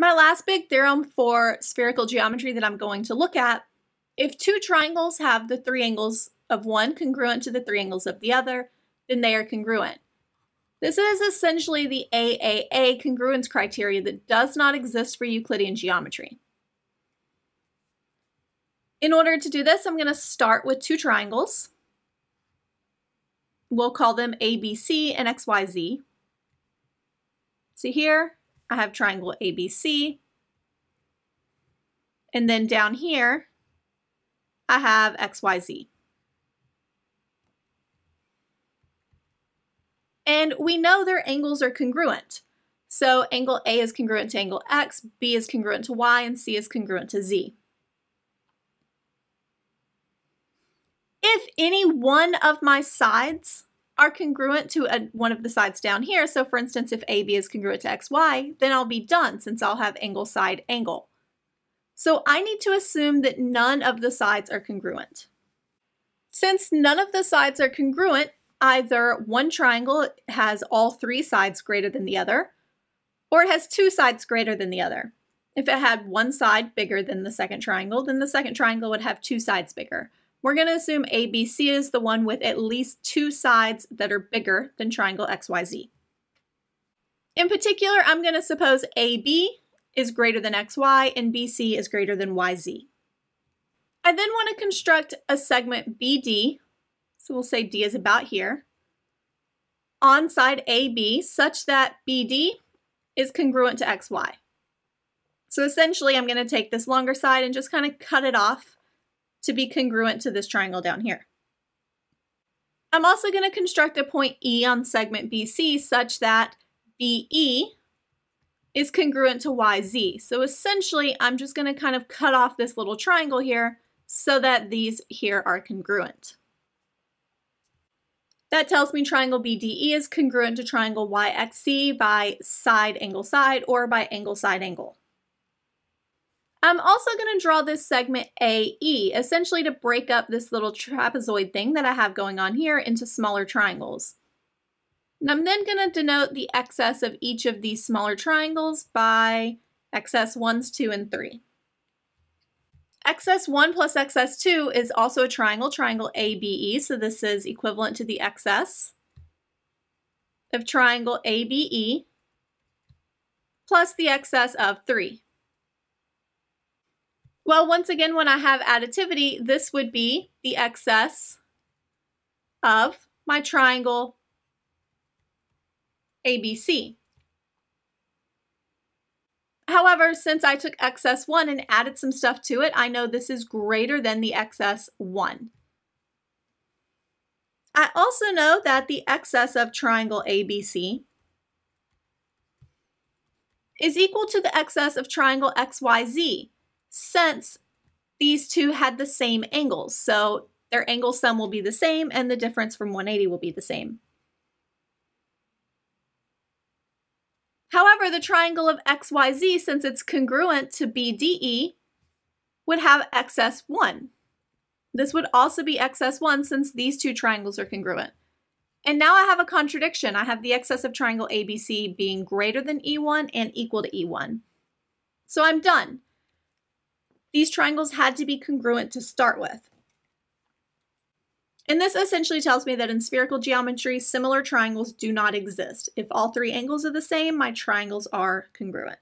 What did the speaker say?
My last big theorem for spherical geometry that I'm going to look at, if two triangles have the three angles of one congruent to the three angles of the other, then they are congruent. This is essentially the AAA congruence criteria that does not exist for Euclidean geometry. In order to do this, I'm going to start with two triangles. We'll call them ABC and XYZ. See here, I have triangle ABC. And then down here, I have XYZ. And we know their angles are congruent. So angle A is congruent to angle X, B is congruent to Y, and C is congruent to Z. If any one of my sides are congruent to a, one of the sides down here, so for instance, if AB is congruent to XY, then I'll be done since I'll have angle side angle. So I need to assume that none of the sides are congruent. Since none of the sides are congruent, either one triangle has all three sides greater than the other, or it has two sides greater than the other. If it had one side bigger than the second triangle, then the second triangle would have two sides bigger. We're going to assume ABC is the one with at least two sides that are bigger than triangle XYZ. In particular, I'm going to suppose AB is greater than XY and BC is greater than YZ. I then want to construct a segment BD, so we'll say D is about here, on side AB such that BD is congruent to XY. So essentially, I'm going to take this longer side and just kind of cut it off to be congruent to this triangle down here. I'm also going to construct a point E on segment BC such that BE is congruent to YZ. So essentially, I'm just going to kind of cut off this little triangle here so that these here are congruent. That tells me triangle BDE is congruent to triangle YXZ by side angle side or by angle side angle. I'm also going to draw this segment AE, essentially to break up this little trapezoid thing that I have going on here into smaller triangles. And I'm then going to denote the excess of each of these smaller triangles by excess 1s, 2, and 3. Excess 1 plus excess 2 is also a triangle, triangle ABE, so this is equivalent to the excess of triangle ABE plus the excess of 3. Well, once again, when I have additivity, this would be the excess of my triangle ABC. However, since I took excess 1 and added some stuff to it, I know this is greater than the excess 1. I also know that the excess of triangle ABC is equal to the excess of triangle XYZ since these two had the same angles. So their angle sum will be the same and the difference from 180 will be the same. However, the triangle of XYZ, since it's congruent to BDE, would have excess 1. This would also be excess 1 since these two triangles are congruent. And now I have a contradiction. I have the excess of triangle ABC being greater than E1 and equal to E1. So I'm done. These triangles had to be congruent to start with. And this essentially tells me that in spherical geometry, similar triangles do not exist. If all three angles are the same, my triangles are congruent.